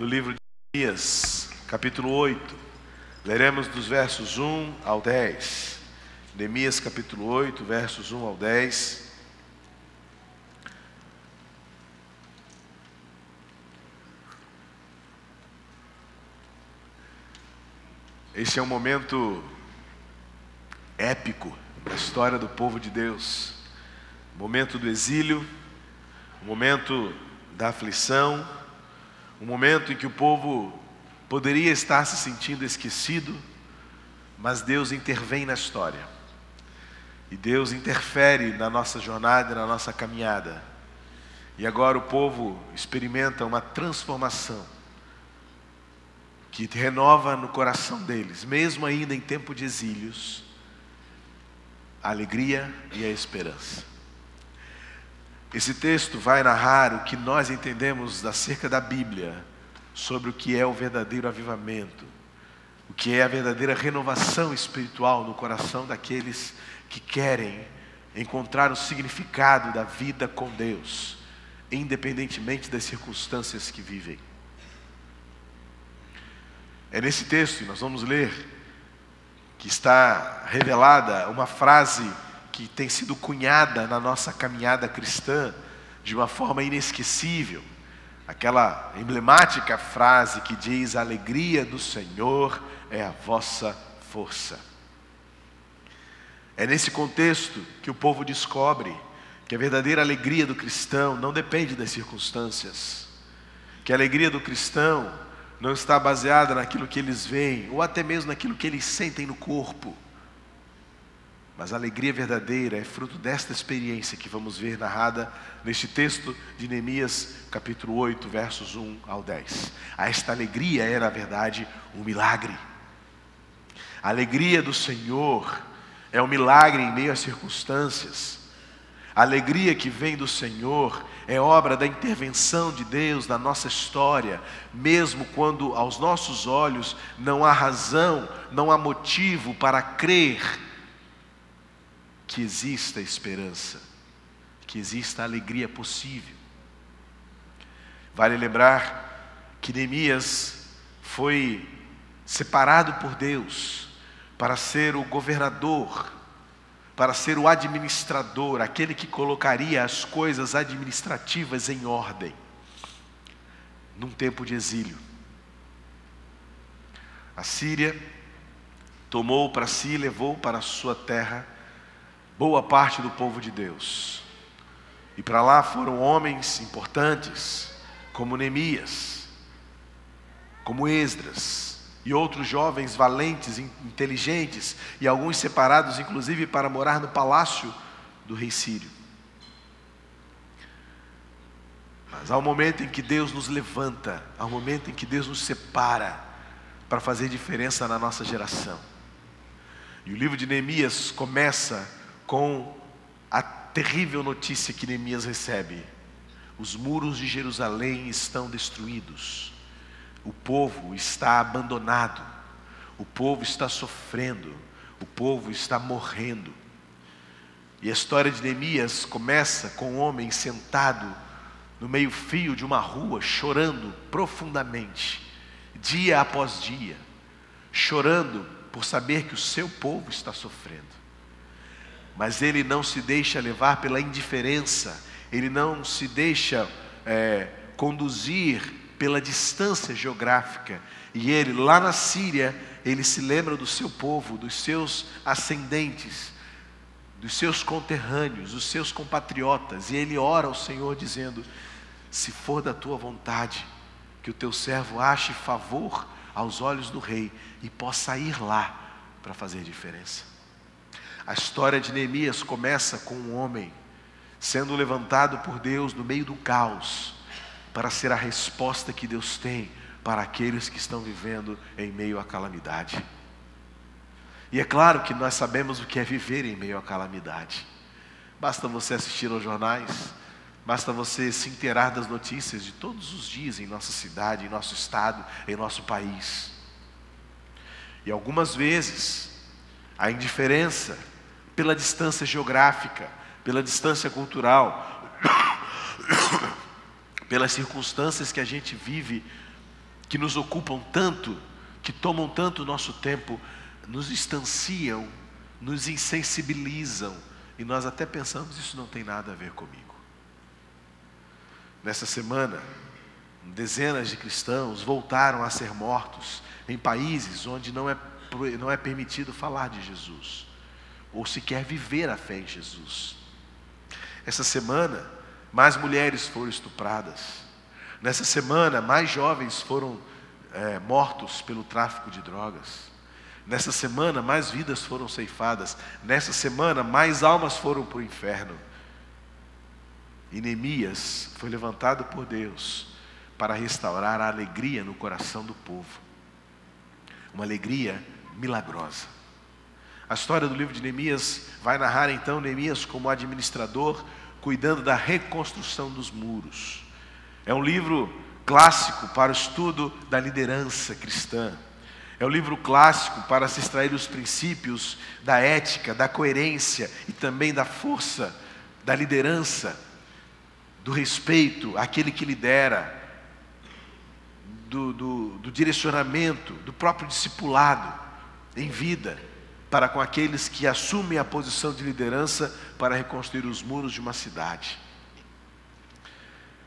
no livro de Neemias, capítulo 8. Leremos dos versos 1 ao 10. Neemias, capítulo 8, versos 1 ao 10. Este é um momento épico da história do povo de Deus. Momento do exílio, momento da aflição, um momento em que o povo poderia estar se sentindo esquecido, mas Deus intervém na história. E Deus interfere na nossa jornada, na nossa caminhada. E agora o povo experimenta uma transformação que renova no coração deles, mesmo ainda em tempo de exílios, a alegria e a esperança. Esse texto vai narrar o que nós entendemos acerca da Bíblia, sobre o que é o verdadeiro avivamento, o que é a verdadeira renovação espiritual no coração daqueles que querem encontrar o significado da vida com Deus, independentemente das circunstâncias que vivem. É nesse texto nós vamos ler que está revelada uma frase que tem sido cunhada na nossa caminhada cristã de uma forma inesquecível. Aquela emblemática frase que diz: A alegria do Senhor é a vossa força. É nesse contexto que o povo descobre que a verdadeira alegria do cristão não depende das circunstâncias, que a alegria do cristão não está baseada naquilo que eles veem, ou até mesmo naquilo que eles sentem no corpo mas a alegria verdadeira é fruto desta experiência que vamos ver narrada neste texto de Neemias, capítulo 8, versos 1 ao 10. A esta alegria era, na verdade, um milagre. A alegria do Senhor é um milagre em meio às circunstâncias. A alegria que vem do Senhor é obra da intervenção de Deus na nossa história, mesmo quando aos nossos olhos não há razão, não há motivo para crer que exista esperança, que exista alegria possível. Vale lembrar que Neemias foi separado por Deus para ser o governador, para ser o administrador, aquele que colocaria as coisas administrativas em ordem, num tempo de exílio. A Síria tomou para si e levou para a sua terra boa parte do povo de Deus. E para lá foram homens importantes, como Neemias, como Esdras, e outros jovens valentes, inteligentes, e alguns separados, inclusive, para morar no palácio do rei Sírio. Mas há um momento em que Deus nos levanta, há um momento em que Deus nos separa para fazer diferença na nossa geração. E o livro de Neemias começa com a terrível notícia que Neemias recebe: os muros de Jerusalém estão destruídos, o povo está abandonado, o povo está sofrendo, o povo está morrendo. E a história de Neemias começa com um homem sentado no meio-fio de uma rua, chorando profundamente, dia após dia, chorando por saber que o seu povo está sofrendo mas ele não se deixa levar pela indiferença, ele não se deixa é, conduzir pela distância geográfica. E ele, lá na Síria, ele se lembra do seu povo, dos seus ascendentes, dos seus conterrâneos, dos seus compatriotas, e ele ora ao Senhor dizendo: Se for da tua vontade, que o teu servo ache favor aos olhos do rei e possa ir lá para fazer diferença. A história de Neemias começa com um homem sendo levantado por Deus no meio do caos, para ser a resposta que Deus tem para aqueles que estão vivendo em meio à calamidade. E é claro que nós sabemos o que é viver em meio à calamidade. Basta você assistir aos jornais, basta você se inteirar das notícias de todos os dias em nossa cidade, em nosso estado, em nosso país. E algumas vezes, a indiferença pela distância geográfica, pela distância cultural, pelas circunstâncias que a gente vive, que nos ocupam tanto, que tomam tanto o nosso tempo, nos distanciam, nos insensibilizam e nós até pensamos isso não tem nada a ver comigo. Nessa semana, dezenas de cristãos voltaram a ser mortos em países onde não é, não é permitido falar de Jesus, ou sequer viver a fé em Jesus. Essa semana, mais mulheres foram estupradas. Nessa semana, mais jovens foram é, mortos pelo tráfico de drogas. Nessa semana, mais vidas foram ceifadas. Nessa semana, mais almas foram para o inferno. E Neemias foi levantado por Deus para restaurar a alegria no coração do povo. Uma alegria milagrosa. A história do livro de Neemias vai narrar então Neemias como administrador, cuidando da reconstrução dos muros. É um livro clássico para o estudo da liderança cristã. É um livro clássico para se extrair os princípios da ética, da coerência e também da força da liderança, do respeito àquele que lidera, do, do, do direcionamento, do próprio discipulado em vida para com aqueles que assumem a posição de liderança para reconstruir os muros de uma cidade.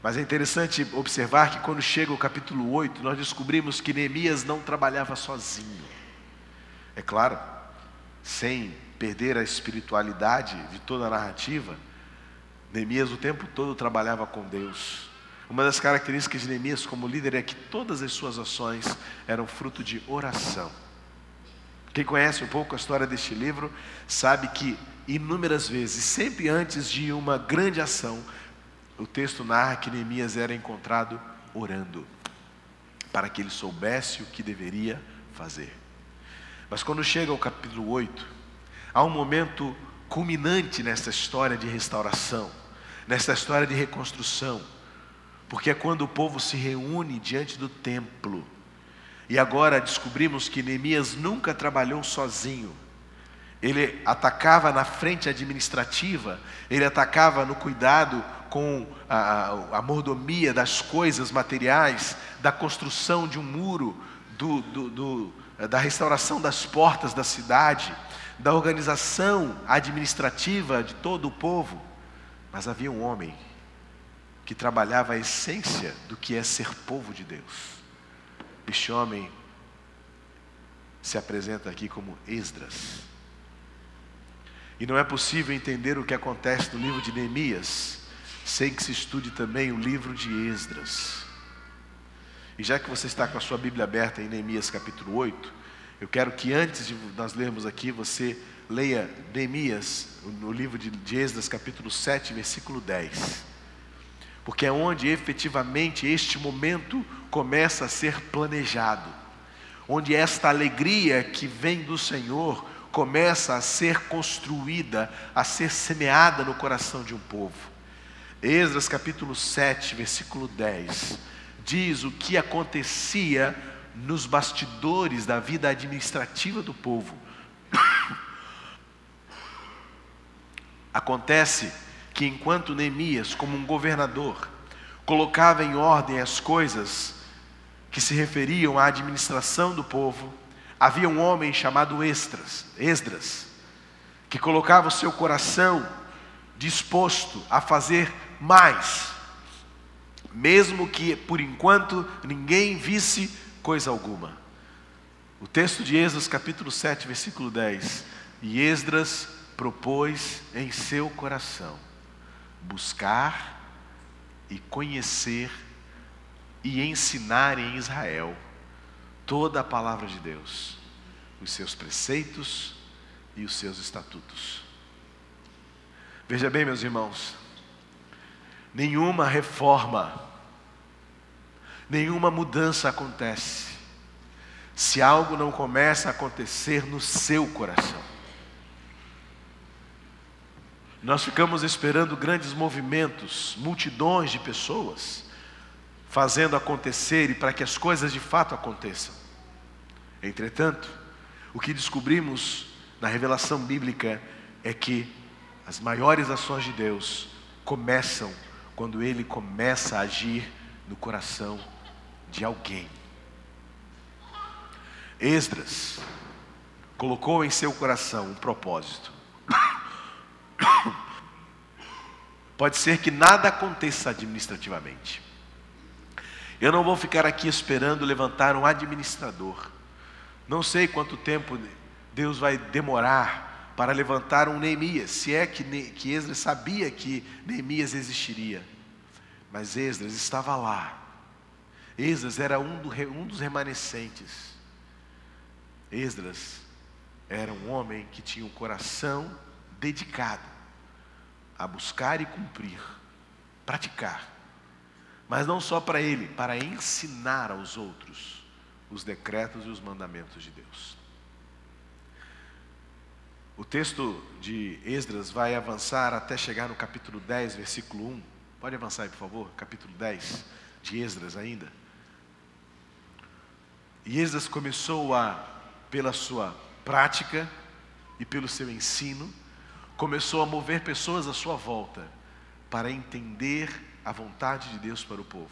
Mas é interessante observar que quando chega o capítulo 8, nós descobrimos que Neemias não trabalhava sozinho. É claro, sem perder a espiritualidade de toda a narrativa, Neemias o tempo todo trabalhava com Deus. Uma das características de Neemias como líder é que todas as suas ações eram fruto de oração. Quem conhece um pouco a história deste livro sabe que inúmeras vezes, sempre antes de uma grande ação, o texto narra que Neemias era encontrado orando, para que ele soubesse o que deveria fazer. Mas quando chega ao capítulo 8, há um momento culminante nessa história de restauração, nessa história de reconstrução, porque é quando o povo se reúne diante do templo. E agora descobrimos que Neemias nunca trabalhou sozinho. Ele atacava na frente administrativa, ele atacava no cuidado com a, a, mordomia das coisas materiais, da construção de um muro, do, do, do, da restauração das portas da cidade, da organização administrativa de todo o povo. Mas havia um homem que trabalhava a essência do que é ser povo de Deus. Este homem se apresenta aqui como Esdras. E não é possível entender o que acontece no livro de Neemias sem que se estude também o livro de Esdras. E já que você está com a sua Bíblia aberta em Neemias capítulo 8, eu quero que antes de nós lermos aqui, você leia Neemias, no livro de Esdras capítulo 7, versículo 10 porque é onde efetivamente este momento começa a ser planejado, onde esta alegria que vem do Senhor começa a ser construída, a ser semeada no coração de um povo. Esdras capítulo 7, versículo 10, diz o que acontecia nos bastidores da vida administrativa do povo. Acontece que enquanto Neemias, como um governador, colocava em ordem as coisas que se referiam à administração do povo, havia um homem chamado Esdras, Esdras que colocava o seu coração disposto a fazer mais, mesmo que por enquanto ninguém visse coisa alguma. O texto de Esdras, capítulo 7, versículo 10. E Esdras propôs em seu coração buscar e conhecer e ensinar em Israel toda a palavra de Deus, os seus preceitos e os seus estatutos. Veja bem, meus irmãos, nenhuma reforma, nenhuma mudança acontece se algo não começa a acontecer no seu coração. Nós ficamos esperando grandes movimentos, multidões de pessoas, fazendo acontecer e para que as coisas de fato aconteçam. Entretanto, o que descobrimos na revelação bíblica é que as maiores ações de Deus começam quando Ele começa a agir no coração de alguém. Esdras colocou em seu coração um propósito. Pode ser que nada aconteça administrativamente. Eu não vou ficar aqui esperando levantar um administrador. Não sei quanto tempo Deus vai demorar para levantar um Neemias, se é que, que Esdras sabia que Neemias existiria. Mas Esdras estava lá. Esdras era um, do, um dos remanescentes. Esdras era um homem que tinha um coração dedicado a buscar e cumprir, praticar. Mas não só para ele, para ensinar aos outros os decretos e os mandamentos de Deus. O texto de Esdras vai avançar até chegar no capítulo 10, versículo 1. Pode avançar aí, por favor, capítulo 10 de Esdras ainda. E Esdras começou a, pela sua prática e pelo seu ensino, começou a mover pessoas à sua volta para entender a vontade de Deus para o povo.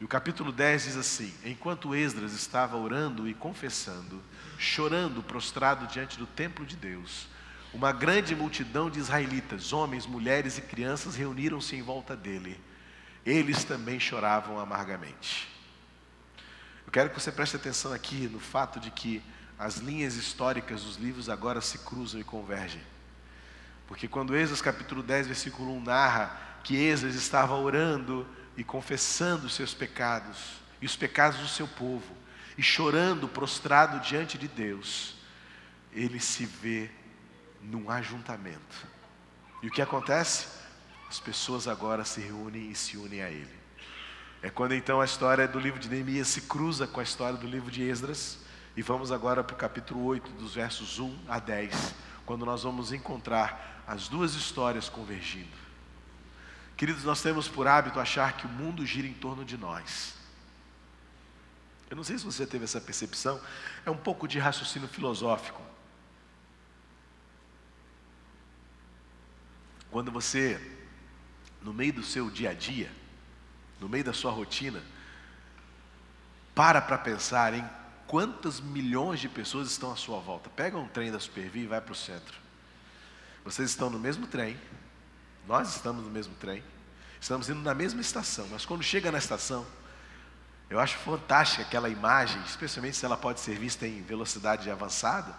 E o capítulo 10 diz assim: Enquanto Esdras estava orando e confessando, chorando prostrado diante do templo de Deus, uma grande multidão de israelitas, homens, mulheres e crianças, reuniram-se em volta dele. Eles também choravam amargamente. Eu quero que você preste atenção aqui no fato de que as linhas históricas dos livros agora se cruzam e convergem. Porque quando Esdras capítulo 10, versículo 1 narra que Esdras estava orando e confessando os seus pecados e os pecados do seu povo e chorando prostrado diante de Deus, ele se vê num ajuntamento. E o que acontece? As pessoas agora se reúnem e se unem a ele. É quando então a história do livro de Neemias se cruza com a história do livro de Esdras e vamos agora para o capítulo 8, dos versos 1 a 10, quando nós vamos encontrar as duas histórias convergindo. Queridos, nós temos por hábito achar que o mundo gira em torno de nós. Eu não sei se você teve essa percepção, é um pouco de raciocínio filosófico. Quando você, no meio do seu dia a dia, no meio da sua rotina, para para pensar em quantas milhões de pessoas estão à sua volta. Pega um trem da Supervia e vai para o centro. Vocês estão no mesmo trem, nós estamos no mesmo trem, estamos indo na mesma estação, mas quando chega na estação, eu acho fantástica aquela imagem, especialmente se ela pode ser vista em velocidade avançada,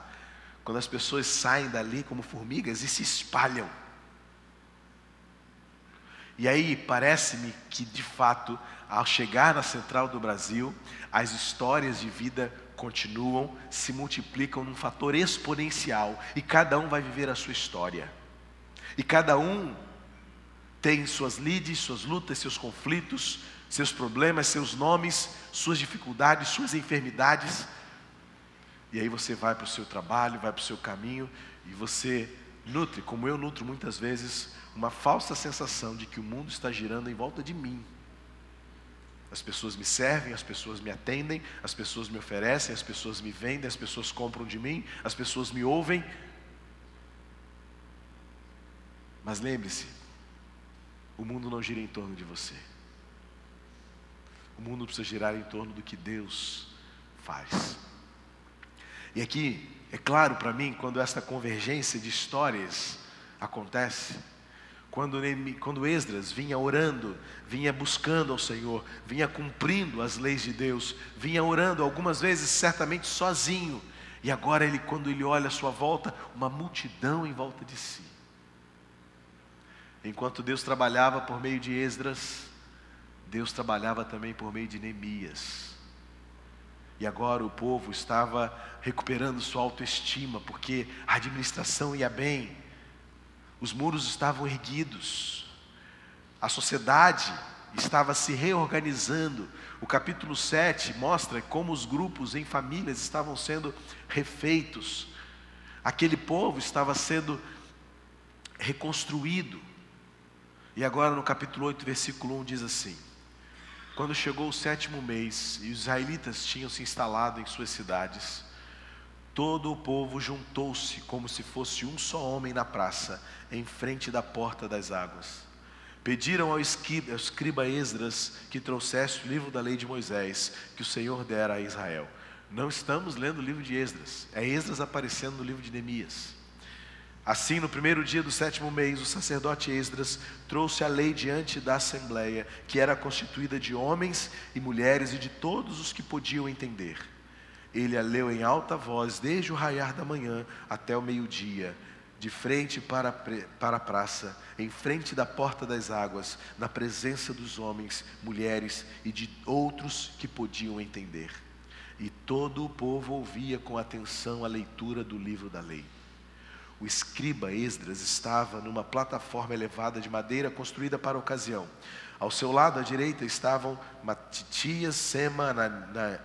quando as pessoas saem dali como formigas e se espalham. E aí parece-me que de fato, ao chegar na central do Brasil, as histórias de vida continuam, se multiplicam num fator exponencial e cada um vai viver a sua história. E cada um tem suas lides, suas lutas, seus conflitos, seus problemas, seus nomes, suas dificuldades, suas enfermidades. E aí você vai para o seu trabalho, vai para o seu caminho e você nutre, como eu nutro muitas vezes, uma falsa sensação de que o mundo está girando em volta de mim. As pessoas me servem, as pessoas me atendem, as pessoas me oferecem, as pessoas me vendem, as pessoas compram de mim, as pessoas me ouvem. Mas lembre-se, o mundo não gira em torno de você. O mundo precisa girar em torno do que Deus faz. E aqui, é claro para mim, quando essa convergência de histórias acontece, quando, quando Esdras vinha orando, vinha buscando ao Senhor, vinha cumprindo as leis de Deus, vinha orando algumas vezes certamente sozinho, e agora ele, quando ele olha à sua volta, uma multidão em volta de si. Enquanto Deus trabalhava por meio de Esdras, Deus trabalhava também por meio de Neemias. E agora o povo estava recuperando sua autoestima, porque a administração ia bem, os muros estavam erguidos, a sociedade estava se reorganizando. O capítulo 7 mostra como os grupos em famílias estavam sendo refeitos, aquele povo estava sendo reconstruído. E agora no capítulo 8, versículo 1 diz assim: Quando chegou o sétimo mês e os israelitas tinham se instalado em suas cidades, Todo o povo juntou-se como se fosse um só homem na praça, em frente da porta das águas. Pediram ao escriba Esdras que trouxesse o livro da lei de Moisés, que o Senhor dera a Israel. Não estamos lendo o livro de Esdras, é Esdras aparecendo no livro de Neemias. Assim, no primeiro dia do sétimo mês, o sacerdote Esdras trouxe a lei diante da assembleia, que era constituída de homens e mulheres e de todos os que podiam entender. Ele a leu em alta voz, desde o raiar da manhã até o meio-dia, de frente para a, para a praça, em frente da porta das águas, na presença dos homens, mulheres e de outros que podiam entender. E todo o povo ouvia com atenção a leitura do livro da lei. O escriba Esdras estava numa plataforma elevada de madeira construída para a ocasião. Ao seu lado à direita estavam Matitias, Sema,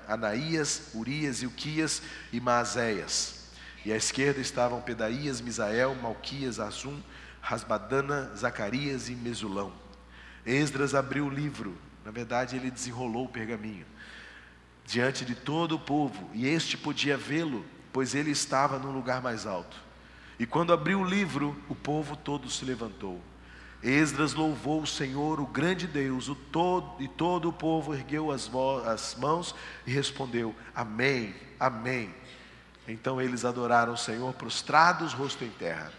Anaías, Urias, Ilquias e Maazéias. E à esquerda estavam Pedaías, Misael, Malquias, Azum, Rasbadana, Zacarias e Mesulão. Esdras abriu o livro, na verdade ele desenrolou o pergaminho, diante de todo o povo, e este podia vê-lo, pois ele estava num lugar mais alto. E quando abriu o livro, o povo todo se levantou. Esdras louvou o Senhor, o grande Deus, o todo, e todo o povo ergueu as, as mãos e respondeu: Amém, Amém. Então eles adoraram o Senhor, prostrados, rosto em terra.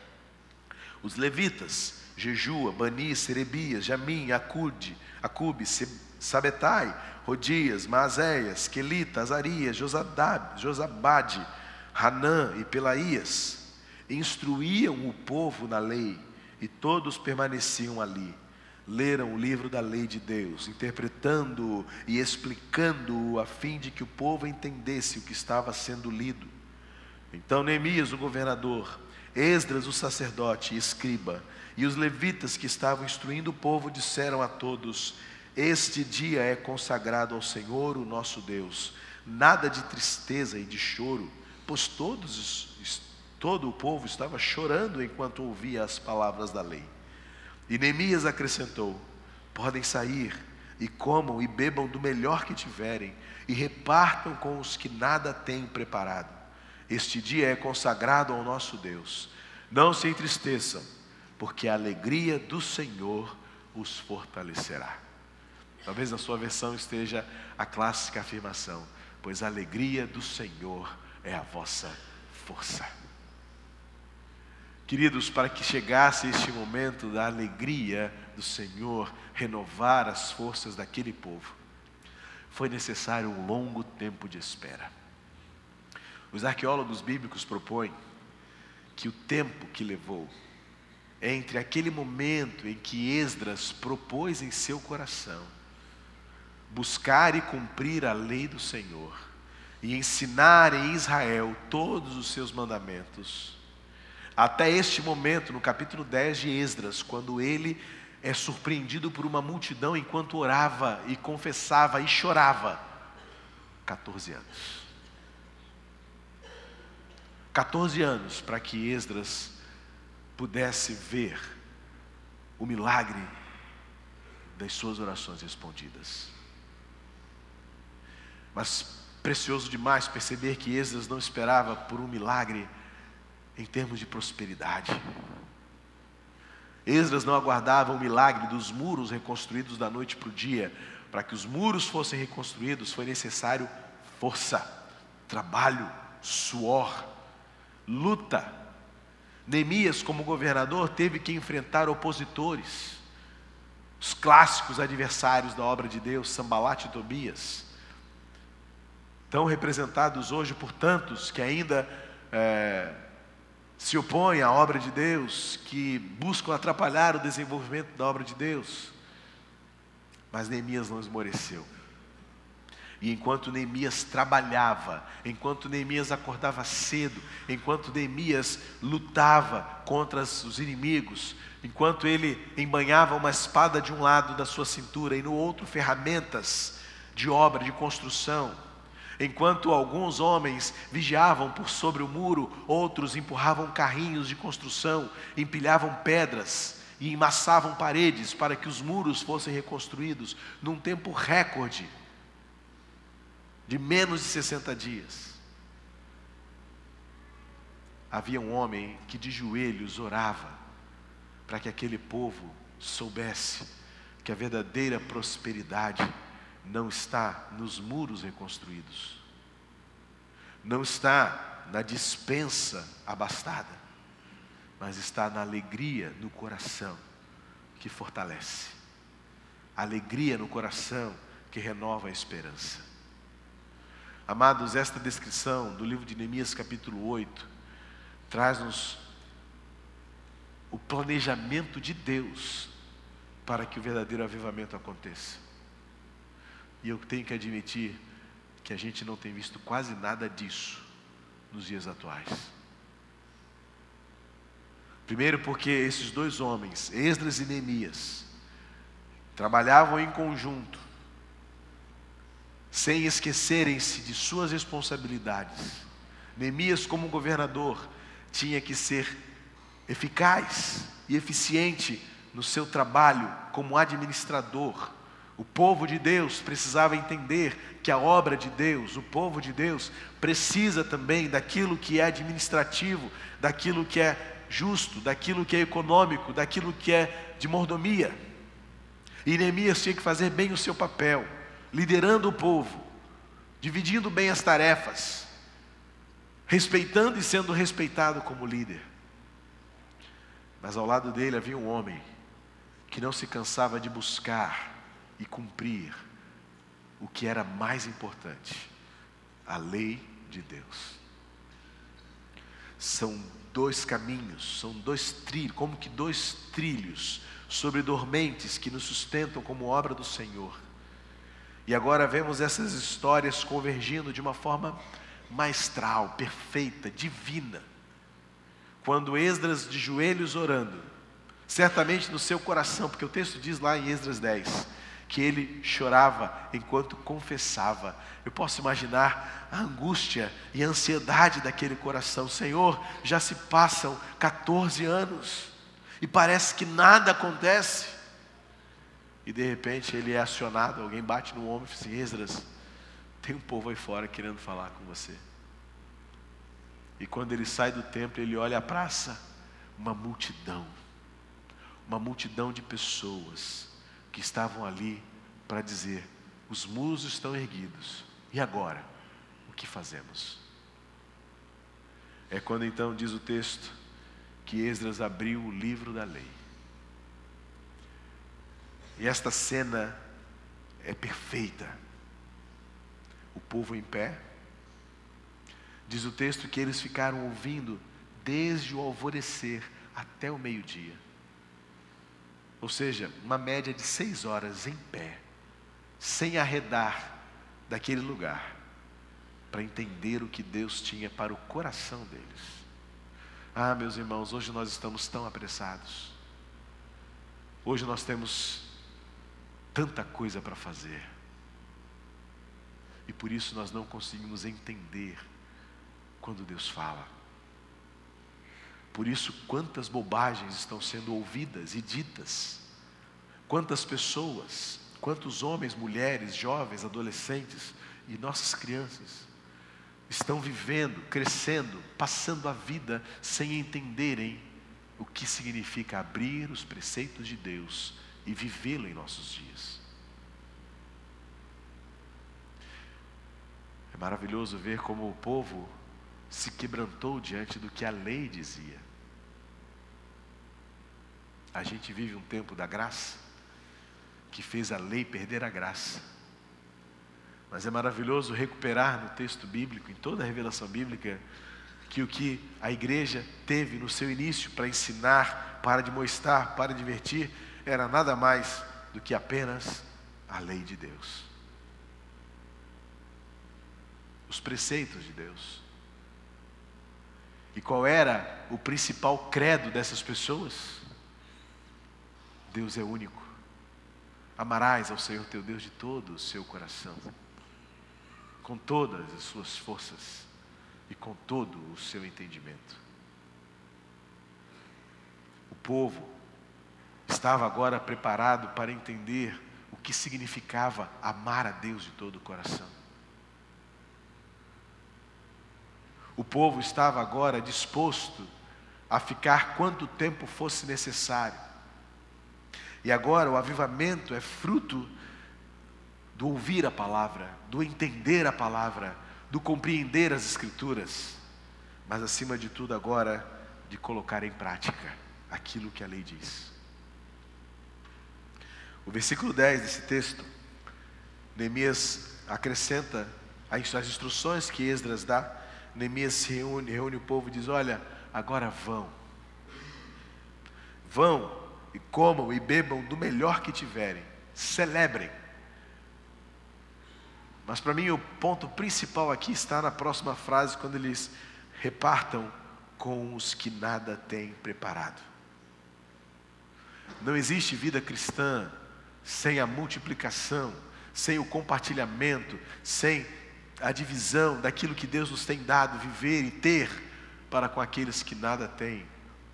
Os levitas, Jejua, Bani, Serebias, Jamim, Acude, Acube, Sabetai, Rodias, Maazéias, Quelita, Azarias, Josadab, Josabade, Hanã e Pelaías, instruíam o povo na lei e todos permaneciam ali. Leram o livro da lei de Deus, interpretando-o e explicando-o a fim de que o povo entendesse o que estava sendo lido. Então Neemias, o governador, Esdras, o sacerdote e escriba, e os levitas que estavam instruindo o povo disseram a todos: Este dia é consagrado ao Senhor, o nosso Deus. Nada de tristeza e de choro, pois todos Todo o povo estava chorando enquanto ouvia as palavras da lei. E Neemias acrescentou: Podem sair e comam e bebam do melhor que tiverem, e repartam com os que nada têm preparado. Este dia é consagrado ao nosso Deus. Não se entristeçam, porque a alegria do Senhor os fortalecerá. Talvez na sua versão esteja a clássica afirmação: Pois a alegria do Senhor é a vossa força. Queridos, para que chegasse este momento da alegria do Senhor renovar as forças daquele povo, foi necessário um longo tempo de espera. Os arqueólogos bíblicos propõem que o tempo que levou entre aquele momento em que Esdras propôs em seu coração buscar e cumprir a lei do Senhor e ensinar em Israel todos os seus mandamentos, até este momento, no capítulo 10 de Esdras, quando ele é surpreendido por uma multidão enquanto orava e confessava e chorava. 14 anos. 14 anos para que Esdras pudesse ver o milagre das suas orações respondidas. Mas precioso demais perceber que Esdras não esperava por um milagre em termos de prosperidade. Esdras não aguardava o milagre dos muros reconstruídos da noite para o dia. Para que os muros fossem reconstruídos, foi necessário força, trabalho, suor, luta. Neemias, como governador, teve que enfrentar opositores, os clássicos adversários da obra de Deus, Sambalat e Tobias, tão representados hoje por tantos que ainda é, se opõem à obra de Deus, que buscam atrapalhar o desenvolvimento da obra de Deus. Mas Neemias não esmoreceu. E enquanto Neemias trabalhava, enquanto Neemias acordava cedo, enquanto Neemias lutava contra os inimigos, enquanto ele embanhava uma espada de um lado da sua cintura e no outro ferramentas de obra, de construção, Enquanto alguns homens vigiavam por sobre o muro, outros empurravam carrinhos de construção, empilhavam pedras e emassavam paredes para que os muros fossem reconstruídos num tempo recorde de menos de 60 dias. Havia um homem que de joelhos orava para que aquele povo soubesse que a verdadeira prosperidade não está nos muros reconstruídos, não está na dispensa abastada, mas está na alegria no coração que fortalece, alegria no coração que renova a esperança. Amados, esta descrição do livro de Neemias, capítulo 8, traz-nos o planejamento de Deus para que o verdadeiro avivamento aconteça. E eu tenho que admitir que a gente não tem visto quase nada disso nos dias atuais. Primeiro, porque esses dois homens, Esdras e Neemias, trabalhavam em conjunto, sem esquecerem-se de suas responsabilidades. Neemias, como governador, tinha que ser eficaz e eficiente no seu trabalho como administrador. O povo de Deus precisava entender que a obra de Deus, o povo de Deus, precisa também daquilo que é administrativo, daquilo que é justo, daquilo que é econômico, daquilo que é de mordomia. E Neemias tinha que fazer bem o seu papel, liderando o povo, dividindo bem as tarefas, respeitando e sendo respeitado como líder. Mas ao lado dele havia um homem que não se cansava de buscar e cumprir o que era mais importante, a lei de Deus. São dois caminhos, são dois trilhos, como que dois trilhos sobre dormentes que nos sustentam como obra do Senhor. E agora vemos essas histórias convergindo de uma forma maestral, perfeita, divina quando Esdras de joelhos orando, certamente no seu coração, porque o texto diz lá em Esdras 10, que ele chorava enquanto confessava. Eu posso imaginar a angústia e a ansiedade daquele coração. Senhor, já se passam 14 anos e parece que nada acontece. E de repente ele é acionado, alguém bate no ombro e diz assim: Esdras, tem um povo aí fora querendo falar com você. E quando ele sai do templo, ele olha a praça, uma multidão, uma multidão de pessoas que estavam ali para dizer: os muros estão erguidos, e agora? O que fazemos? É quando então diz o texto que Esdras abriu o livro da lei. E esta cena é perfeita. O povo em pé, Diz o texto que eles ficaram ouvindo desde o alvorecer até o meio-dia. Ou seja, uma média de seis horas em pé, sem arredar daquele lugar, para entender o que Deus tinha para o coração deles. Ah, meus irmãos, hoje nós estamos tão apressados. Hoje nós temos tanta coisa para fazer. E por isso nós não conseguimos entender quando Deus fala. Por isso, quantas bobagens estão sendo ouvidas e ditas, quantas pessoas, quantos homens, mulheres, jovens, adolescentes e nossas crianças estão vivendo, crescendo, passando a vida sem entenderem o que significa abrir os preceitos de Deus e vivê-lo em nossos dias. É maravilhoso ver como o povo se quebrantou diante do que a lei dizia. A gente vive um tempo da graça que fez a lei perder a graça. Mas é maravilhoso recuperar no texto bíblico, em toda a revelação bíblica, que o que a igreja teve no seu início para ensinar, para demonstrar, para divertir, era nada mais do que apenas a lei de Deus. Os preceitos de Deus. E qual era o principal credo dessas pessoas? Deus é único. Amarás ao Senhor teu Deus de todo o seu coração, com todas as suas forças e com todo o seu entendimento. O povo estava agora preparado para entender o que significava amar a Deus de todo o coração. O povo estava agora disposto a ficar quanto tempo fosse necessário. E agora o avivamento é fruto do ouvir a palavra, do entender a palavra, do compreender as Escrituras, mas acima de tudo agora de colocar em prática aquilo que a lei diz. O versículo 10 desse texto, Neemias acrescenta as instruções que Esdras dá. Neemias se reúne, reúne o povo e diz: Olha, agora vão. Vão e comam e bebam do melhor que tiverem. Celebrem. Mas para mim o ponto principal aqui está na próxima frase, quando eles repartam com os que nada têm preparado. Não existe vida cristã sem a multiplicação, sem o compartilhamento, sem a divisão daquilo que Deus nos tem dado viver e ter para com aqueles que nada têm,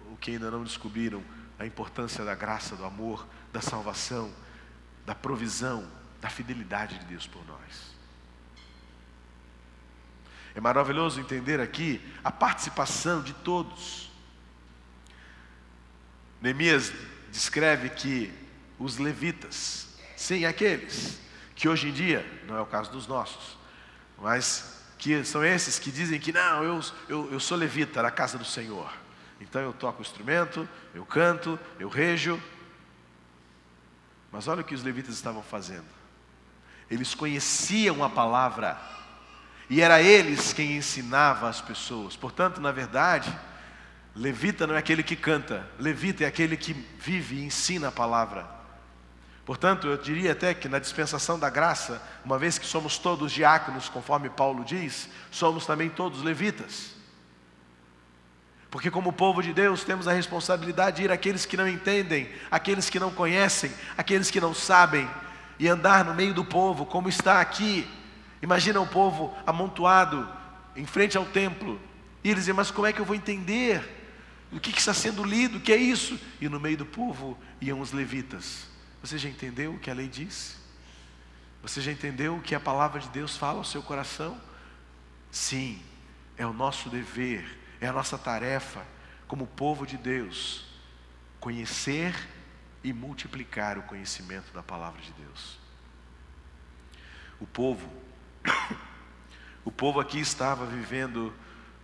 ou que ainda não descobriram a importância da graça, do amor, da salvação, da provisão, da fidelidade de Deus por nós. É maravilhoso entender aqui a participação de todos. Neemias descreve que os levitas, sim, aqueles que hoje em dia, não é o caso dos nossos, mas que são esses que dizem que não, eu, eu, eu sou levita da casa do Senhor. Então eu toco o instrumento, eu canto, eu rejo. Mas olha o que os levitas estavam fazendo. Eles conheciam a palavra e era eles quem ensinava as pessoas. Portanto, na verdade, levita não é aquele que canta, levita é aquele que vive e ensina a palavra. Portanto, eu diria até que na dispensação da graça, uma vez que somos todos diáconos, conforme Paulo diz, somos também todos levitas. Porque, como povo de Deus, temos a responsabilidade de ir àqueles que não entendem, àqueles que não conhecem, àqueles que não sabem, e andar no meio do povo, como está aqui Imagina o povo amontoado em frente ao templo. E eles dizem, mas como é que eu vou entender? O que, que está sendo lido? O que é isso? E no meio do povo iam os levitas. Você já entendeu o que a lei diz? Você já entendeu o que a palavra de Deus fala ao seu coração? Sim, é o nosso dever, é a nossa tarefa, como povo de Deus, conhecer e multiplicar o conhecimento da palavra de Deus. O povo o povo aqui estava vivendo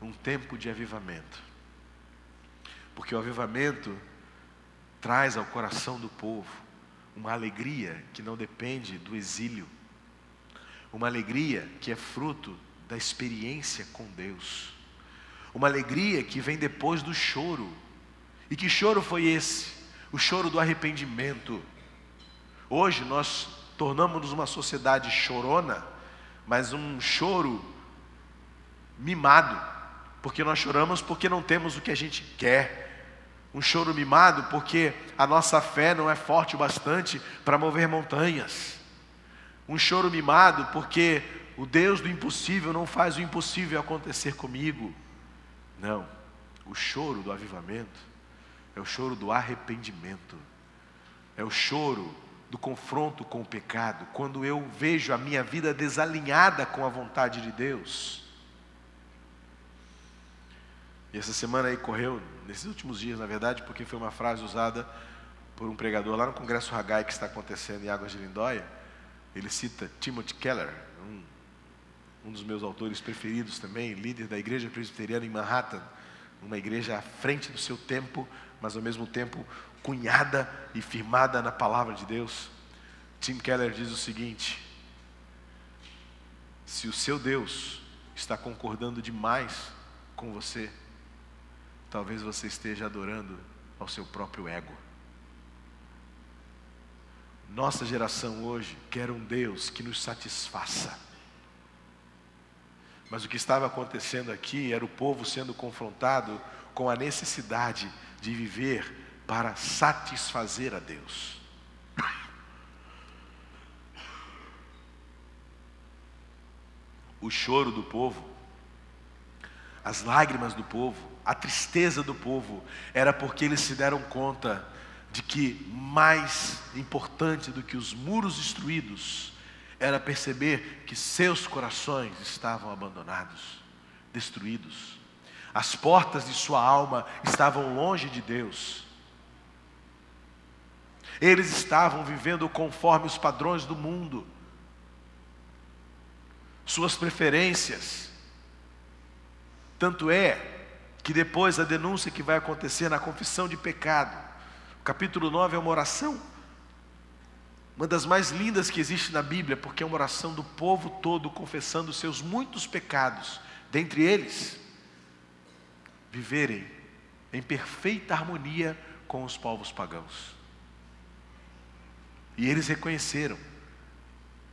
um tempo de avivamento. Porque o avivamento traz ao coração do povo uma alegria que não depende do exílio, uma alegria que é fruto da experiência com Deus, uma alegria que vem depois do choro. E que choro foi esse? O choro do arrependimento. Hoje nós tornamos-nos uma sociedade chorona mas um choro mimado, porque nós choramos porque não temos o que a gente quer. Um choro mimado porque a nossa fé não é forte o bastante para mover montanhas. Um choro mimado porque o Deus do impossível não faz o impossível acontecer comigo. Não, o choro do avivamento é o choro do arrependimento, é o choro do confronto com o pecado, quando eu vejo a minha vida desalinhada com a vontade de Deus. E essa semana aí correu, nesses últimos dias, na verdade, porque foi uma frase usada por um pregador lá no Congresso Hagai que está acontecendo em Águas de Lindóia. Ele cita Timothy Keller, um, um dos meus autores preferidos também, líder da igreja presbiteriana em Manhattan, uma igreja à frente do seu tempo, mas ao mesmo tempo cunhada e firmada na palavra de Deus. Tim Keller diz o seguinte: se o seu Deus está concordando demais com você, talvez você esteja adorando ao seu próprio ego. Nossa geração hoje quer um Deus que nos satisfaça. Mas o que estava acontecendo aqui era o povo sendo confrontado com a necessidade de viver para satisfazer a Deus. O choro do povo, as lágrimas do povo, a tristeza do povo, era porque eles se deram conta de que mais importante do que os muros destruídos era perceber que seus corações estavam abandonados, destruídos. As portas de sua alma estavam longe de Deus. Eles estavam vivendo conforme os padrões do mundo. suas preferências. Tanto é que depois a denúncia que vai acontecer na confissão de pecado, capítulo 9 é uma oração, uma das mais lindas que existe na Bíblia, porque é uma oração do povo todo confessando seus muitos pecados, dentre eles, viverem em perfeita harmonia com os povos pagãos. E eles reconheceram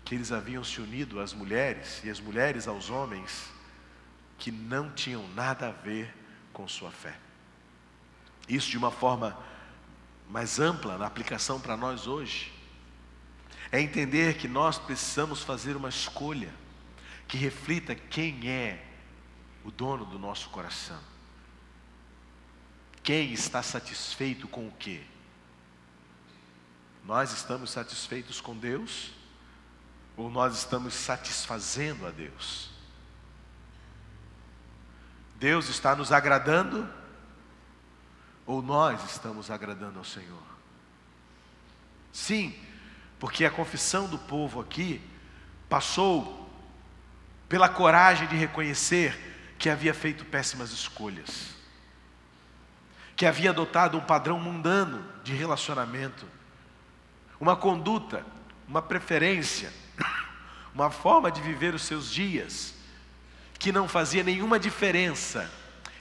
que eles haviam se unido às mulheres e as mulheres aos homens que não tinham nada a ver com sua fé. Isso de uma forma mais ampla na aplicação para nós hoje. É entender que nós precisamos fazer uma escolha que reflita quem é o dono do nosso coração. Quem está satisfeito com o quê? Nós estamos satisfeitos com Deus ou nós estamos satisfazendo a Deus? Deus está nos agradando ou nós estamos agradando ao Senhor? Sim, porque a confissão do povo aqui passou pela coragem de reconhecer que havia feito péssimas escolhas, que havia adotado um padrão mundano de relacionamento, uma conduta, uma preferência, uma forma de viver os seus dias que não fazia nenhuma diferença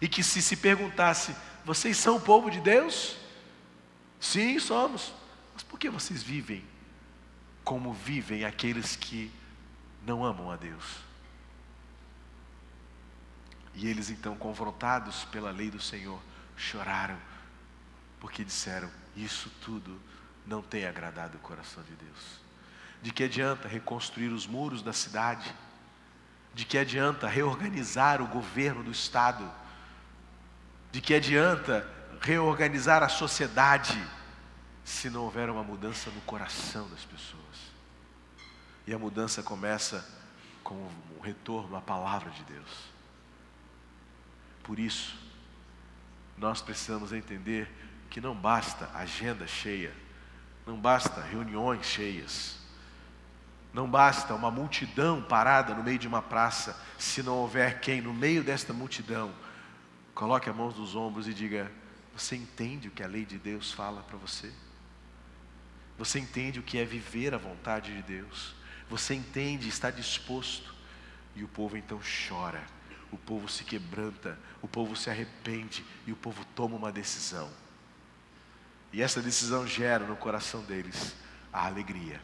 e que se se perguntasse: vocês são o povo de Deus? Sim, somos. Mas por que vocês vivem como vivem aqueles que não amam a Deus? E eles então, confrontados pela lei do Senhor, choraram, porque disseram: Isso tudo não tem agradado o coração de Deus. De que adianta reconstruir os muros da cidade? De que adianta reorganizar o governo do Estado? De que adianta reorganizar a sociedade se não houver uma mudança no coração das pessoas? E a mudança começa com um retorno à palavra de Deus. Por isso, nós precisamos entender que não basta agenda cheia, não basta reuniões cheias, não basta uma multidão parada no meio de uma praça, se não houver quem no meio desta multidão coloque a mão nos ombros e diga: Você entende o que a lei de Deus fala para você? Você entende o que é viver a vontade de Deus? Você entende, está disposto? E o povo então chora, o povo se quebranta, o povo se arrepende e o povo toma uma decisão. E essa decisão gera no coração deles a alegria.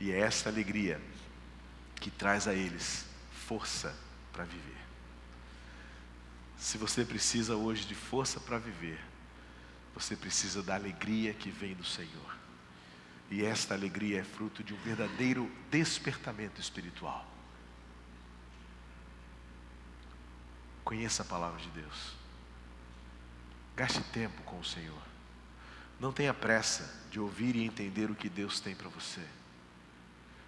E é essa alegria que traz a eles força para viver. Se você precisa hoje de força para viver, você precisa da alegria que vem do Senhor. E esta alegria é fruto de um verdadeiro despertamento espiritual. Conheça a palavra de Deus. Gaste tempo com o Senhor. Não tenha pressa de ouvir e entender o que Deus tem para você.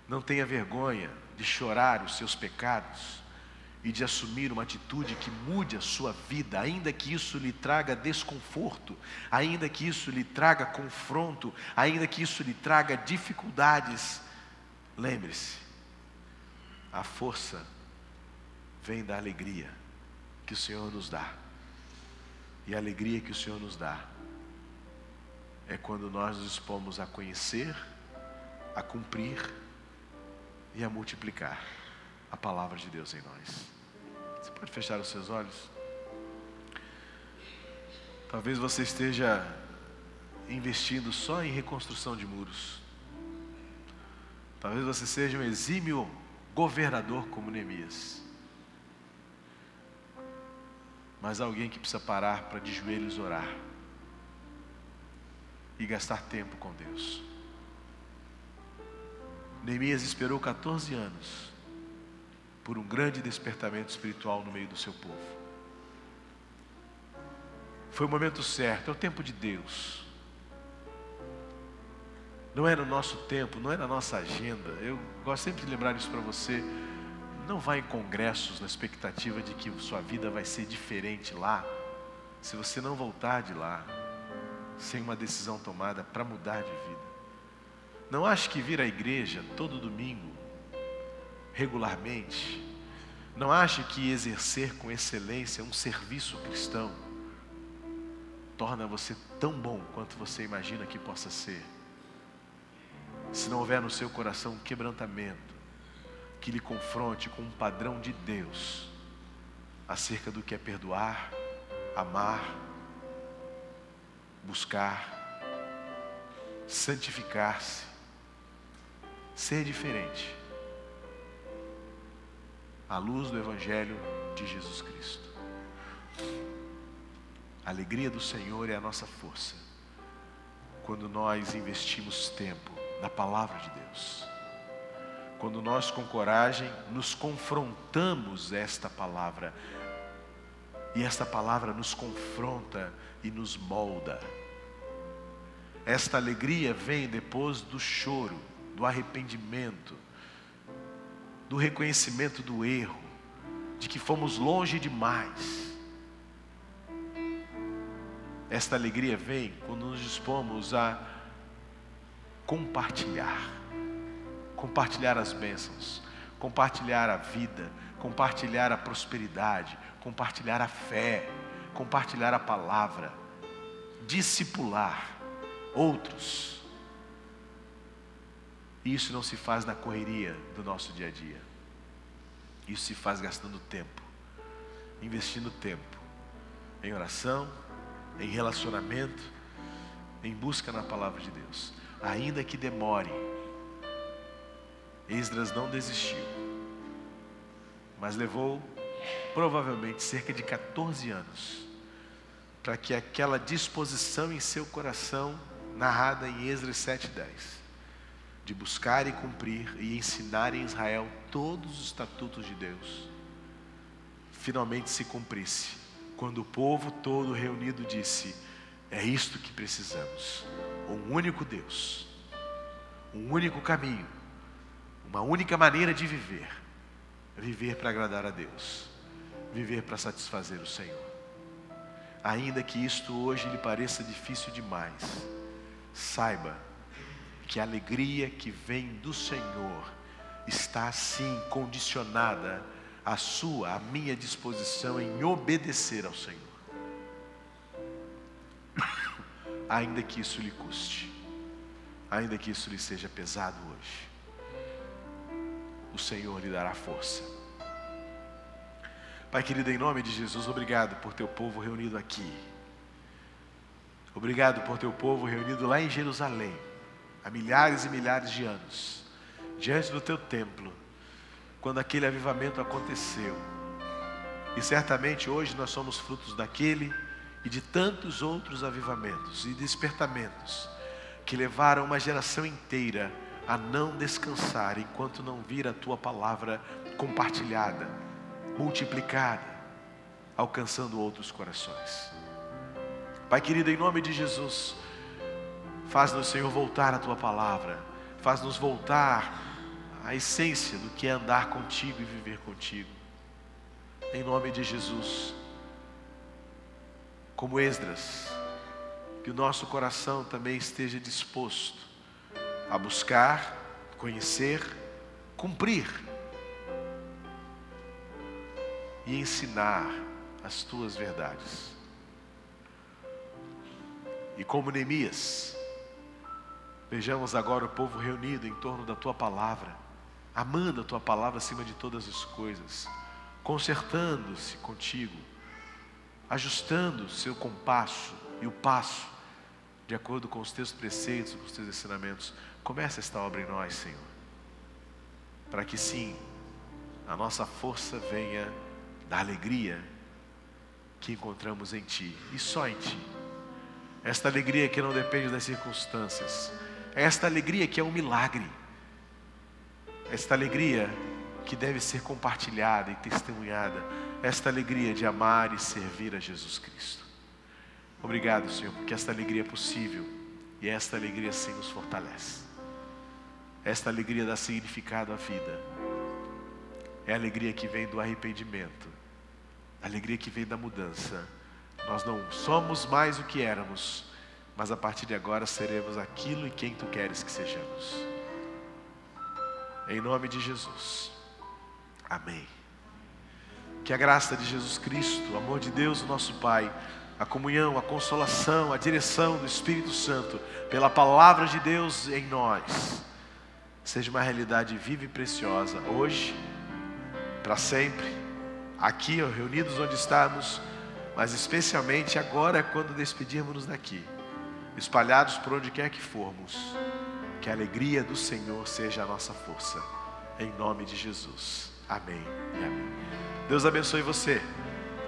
Não tenha vergonha de chorar os seus pecados e de assumir uma atitude que mude a sua vida, ainda que isso lhe traga desconforto, ainda que isso lhe traga confronto, ainda que isso lhe traga dificuldades. Lembre-se, a força vem da alegria que o Senhor nos dá. E a alegria que o Senhor nos dá é quando nós nos expomos a conhecer, a cumprir e a multiplicar a palavra de Deus em nós. Pode fechar os seus olhos? Talvez você esteja investindo só em reconstrução de muros. Talvez você seja um exímio governador como Neemias. Mas alguém que precisa parar para de joelhos orar e gastar tempo com Deus. Neemias esperou 14 anos por um grande despertamento espiritual no meio do seu povo. Foi o momento certo, é o tempo de Deus. Não é no nosso tempo, não é na nossa agenda. Eu gosto sempre de lembrar isso para você. Não vá em congressos na expectativa de que sua vida vai ser diferente lá, se você não voltar de lá, sem uma decisão tomada para mudar de vida. Não ache que vir à igreja todo domingo regularmente, não ache que exercer com excelência um serviço cristão torna você tão bom quanto você imagina que possa ser. Se não houver no seu coração um quebrantamento que lhe confronte com um padrão de Deus acerca do que é perdoar, amar, buscar, santificar-se, ser diferente, à luz do Evangelho de Jesus Cristo. A alegria do Senhor é a nossa força, quando nós investimos tempo na palavra de Deus. Quando nós, com coragem, nos confrontamos esta palavra, e esta palavra nos confronta e nos molda. Esta alegria vem depois do choro, do arrependimento, do reconhecimento do erro, de que fomos longe demais. Esta alegria vem quando nos dispomos a compartilhar, compartilhar as bênçãos, compartilhar a vida, compartilhar a prosperidade, compartilhar a fé, compartilhar a palavra, discipular outros. Isso não se faz na correria do nosso dia a dia. Isso se faz gastando tempo, investindo tempo em oração, em relacionamento, em busca na palavra de Deus. Ainda que demore, Esdras não desistiu, mas levou provavelmente cerca de 14 anos para que aquela disposição em seu coração narrada em Esdras 7:10, de buscar e cumprir e ensinar em Israel todos os estatutos de Deus, finalmente se cumprisse, quando o povo todo reunido disse: É isto que precisamos, um único Deus, um único caminho, uma única maneira de viver, viver para agradar a Deus, viver para satisfazer o Senhor. Ainda que isto hoje lhe pareça difícil demais, saiba que a alegria que vem do Senhor está assim condicionada à sua, à minha disposição em obedecer ao Senhor. ainda que isso lhe custe, ainda que isso lhe seja pesado hoje, o Senhor lhe dará força. Pai querido, em nome de Jesus, obrigado por teu povo reunido aqui. Obrigado por teu povo reunido lá em Jerusalém, há milhares e milhares de anos, diante do teu templo, quando aquele avivamento aconteceu. E certamente hoje nós somos frutos daquele e de tantos outros avivamentos e despertamentos que levaram uma geração inteira a não descansar enquanto não vir a tua palavra compartilhada, multiplicada, alcançando outros corações. Pai querido, em nome de Jesus, faz-nos, Senhor, voltar à tua palavra, faz-nos voltar à essência do que é andar contigo e viver contigo. Em nome de Jesus, como Esdras, que o nosso coração também esteja disposto a buscar, conhecer, cumprir e ensinar as tuas verdades. E como Neemias, vejamos agora o povo reunido em torno da tua palavra, amando a tua palavra acima de todas as coisas, consertando-se contigo, ajustando o seu compasso e o passo, de acordo com os teus preceitos, com os teus ensinamentos. Começa esta obra em nós, Senhor, para que sim, a nossa força venha da alegria que encontramos em Ti e só em Ti esta alegria que não depende das circunstâncias, esta alegria que é um milagre, esta alegria que deve ser compartilhada e testemunhada, esta alegria de amar e servir a Jesus Cristo. Obrigado, Senhor, porque esta alegria é possível e esta alegria sim nos fortalece. Esta alegria dá significado à vida. É a alegria que vem do arrependimento, a alegria que vem da mudança nós não somos mais o que éramos, mas a partir de agora seremos aquilo e quem tu queres que sejamos. Em nome de Jesus. Amém. Que a graça de Jesus Cristo, o amor de Deus, o nosso Pai, a comunhão, a consolação, a direção do Espírito Santo, pela palavra de Deus em nós, seja uma realidade viva e preciosa hoje, para sempre, aqui reunidos onde estamos, mas especialmente agora, quando despedirmos daqui, espalhados por onde quer que formos, que a alegria do Senhor seja a nossa força, em nome de Jesus. Amém. Deus abençoe você.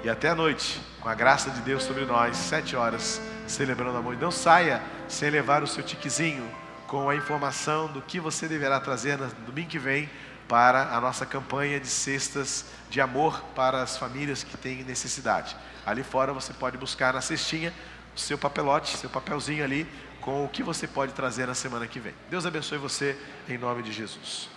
E até a noite, com a graça de Deus sobre nós, sete horas, celebrando amor. Não saia sem levar o seu tiquezinho com a informação do que você deverá trazer no domingo que vem para a nossa campanha de cestas de amor para as famílias que têm necessidade. Ali fora você pode buscar na cestinha seu papelote, seu papelzinho ali com o que você pode trazer na semana que vem. Deus abençoe você em nome de Jesus.